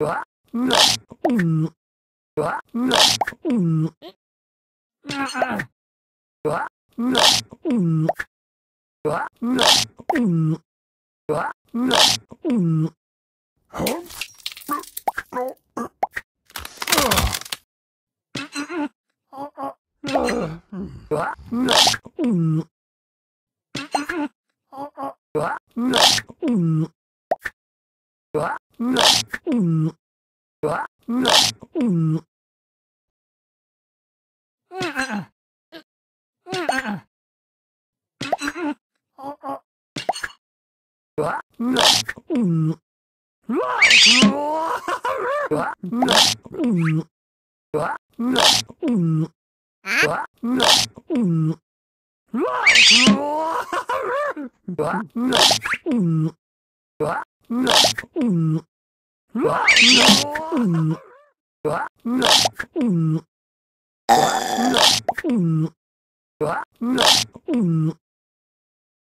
What? Mm-hmm. わうん。うん。Mm.